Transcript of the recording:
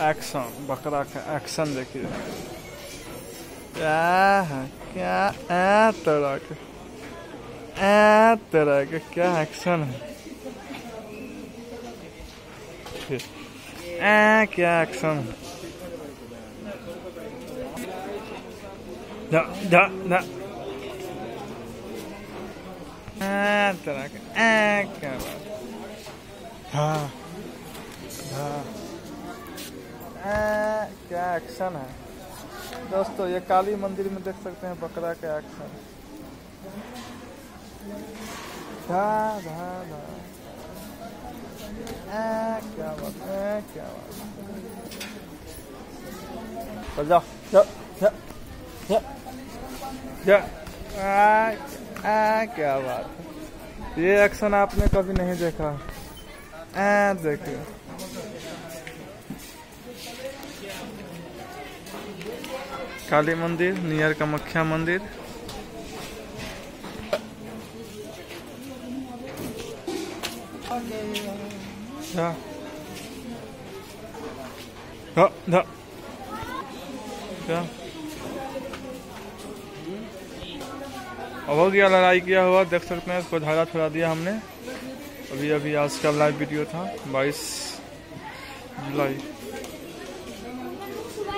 Action बकरा का action देखिए क्या है क्या ए तरह के ए तरह के क्या एक्शन है ए क्या एक्शन है तरह के ए क्या हाँ हाँ क्या एक्शन है? दोस्तों, ये काली मंदिर में देख सकते हैं बकरा का एक्शन धा धा धा. क्या बात है, क्या बात क्या बात ये एक्शन आपने कभी नहीं देखा. देखिए. काली मंदिर, नियर कामाख्या मंदिर। अब हो गया, लड़ाई किया हुआ, देख सकते हैं, इसको धारा छोड़ा दिया हमने। अभी अभी आज का लाइव वीडियो था 22 जुलाई।